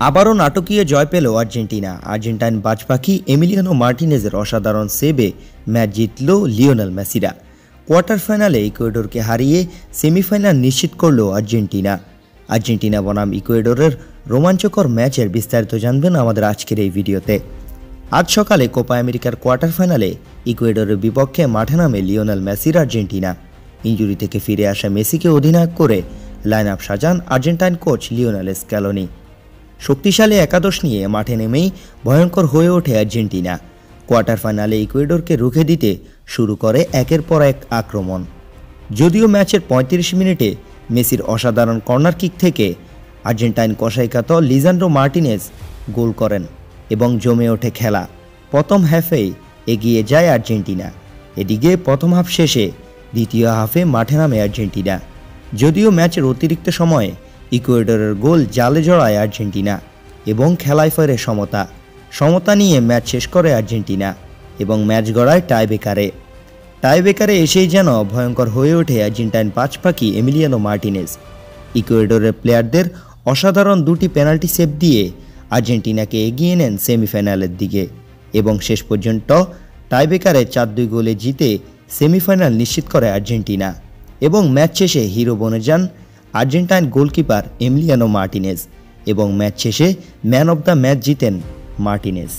আবারও নাটকীয় জয় পেল আর্জেন্টিনা। আর্জেন্টাইন বাজপাখি এমিলিয়ানো মার্টিনেজের অসাধারণ সেবে ম্যাচ জিতল লিওনেল মেসিরা। কোয়ার্টার ফাইনালে ইকুয়েডরকে হারিয়ে সেমিফাইনাল নিশ্চিত করল আর্জেন্টিনা। আর্জেন্টিনা বনাম ইকুয়েডরের রোমাঞ্চকর ম্যাচের বিস্তারিত জানবেন আমাদের আজকের এই ভিডিওতে। আজ সকালে কোপা আমেরিকার কোয়ার্টার ফাইনালে ইকুয়েডরের বিপক্ষে মাঠে নামে লিওনেল মেসির আর্জেন্টিনা। ইঞ্জুরি থেকে ফিরে আসা মেসিকে অধিনায়ক করে লাইন আপ সাজান আর্জেন্টাইন কোচ লিওনেল স্ক্যালোনি। শক্তিশালী একাদশ নিয়ে মাঠে নেমেই ভয়ঙ্কর হয়ে ওঠে আর্জেন্টিনা। কোয়ার্টার ফাইনালে ইকুয়েডরকে রুখে দিতে শুরু করে একের পর এক আক্রমণ। যদিও ম্যাচের ৩৫ মিনিটে মেসির অসাধারণ কর্নার কিক থেকে আর্জেন্টাইন কষাইকাত লিজান্ড্রো মার্টিনেজ গোল করেন এবং জমে ওঠে খেলা। প্রথম হাফেই এগিয়ে যায় আর্জেন্টিনা। এদিকে প্রথম হাফ শেষে দ্বিতীয় হাফে মাঠে নামে আর্জেন্টিনা। যদিও ম্যাচের অতিরিক্ত সময়ে ইকুয়েডরের গোল জালে জড়ায় আর্জেন্টিনা এবং খেলায় ফেরে সমতা। সমতা নিয়ে ম্যাচ শেষ করে আর্জেন্টিনা এবং ম্যাচ গড়ায় টাইবেকারে টাইবেকারে এসেই যেন ভয়ঙ্কর হয়ে ওঠে আর্জেন্টাইন পাঁচ পাখি এমিলিয়ানো মার্টিনেজ। ইকুয়েডরের প্লেয়ারদের অসাধারণ দুটি পেনাল্টি সেভ দিয়ে আর্জেন্টিনাকে এগিয়ে নেন সেমিফাইনালের দিকে এবং শেষ পর্যন্ত টাইবেকারে চার দুই গোলে জিতে সেমিফাইনাল নিশ্চিত করে আর্জেন্টিনা এবং ম্যাচ শেষে হিরো বনে যান আর্জেন্টাইন গোলকিপার এমলিয়ানো মার্টিনেজ এবং ম্যাচ শেষে ম্যান অব দ্য ম্যাচ জিতেন মার্টিনেজ।